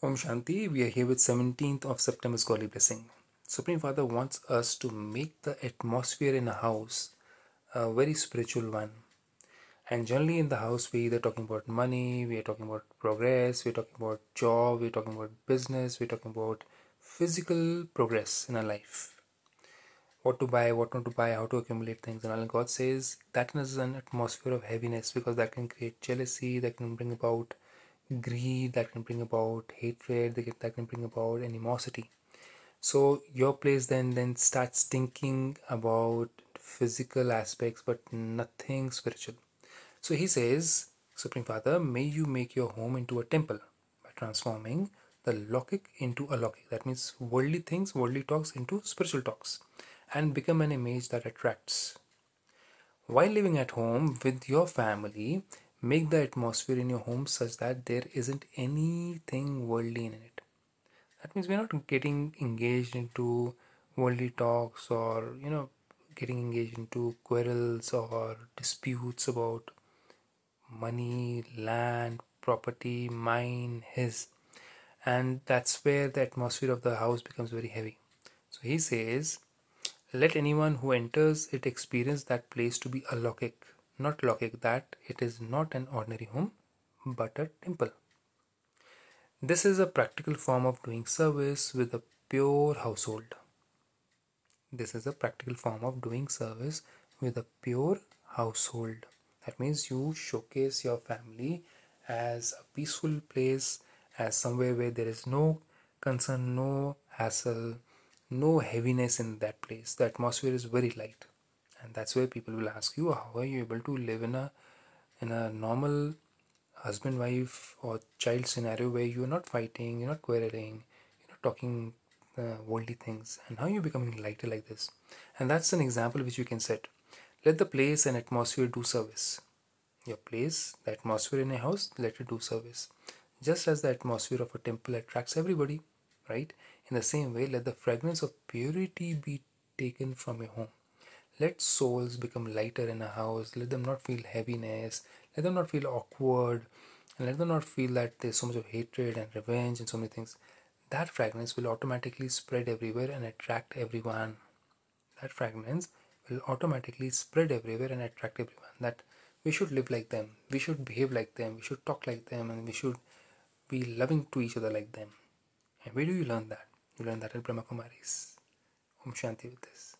Om Shanti, we are here with 17th of September's Godly Blessing. Supreme Father wants us to make the atmosphere in a house a very spiritual one. And generally in the house, we're either talking about money, we're talking about progress, we're talking about job, we're talking about business, we're talking about physical progress in our life. What to buy, what not to buy, how to accumulate things. And all God says that is an atmosphere of heaviness because that can create jealousy, that can bring about greed, that can bring about hatred, that can bring about animosity. So your place then then starts thinking about physical aspects but nothing spiritual. So he says, Supreme Father, may you make your home into a temple by transforming the Lokik into alokik. That means worldly things, worldly talks into spiritual talks and become an image that attracts. While living at home with your family, make the atmosphere in your home such that there isn't anything worldly in it. That means we're not getting engaged into worldly talks or, you know, getting engaged into quarrels or disputes about money, land, property, mine, his. And that's where the atmosphere of the house becomes very heavy. So he says, let anyone who enters it experience that place to be alokik, not lokik that it is not an ordinary home, but a temple. This is a practical form of doing service with a pure household. This is a practical form of doing service with a pure household. That means you showcase your family as a peaceful place, as somewhere where there is no concern, no hassle, no heaviness in that place. The atmosphere is very light. And that's where people will ask you, how are you able to live in a in a normal husband wife or child scenario where you're not fighting, you're not quarreling, you're not talking uh, worldly things, and how you're becoming lighter like this? And that's an example which you can set. Let the place and atmosphere do service. Your place, the atmosphere in a house, let it do service. Just as the atmosphere of a temple attracts everybody, right? In the same way, let the fragrance of purity be taken from your home. Let souls become lighter in a house. Let them not feel heaviness. Let them not feel awkward. And let them not feel that there's so much of hatred and revenge and so many things. That fragrance will automatically spread everywhere and attract everyone. That fragrance will automatically spread everywhere and attract everyone. That we should live like them, we should behave like them, we should talk like them, and we should be loving to each other like them. And where do you learn that? You learn that at Brahma Kumaris. Om Shanti with this.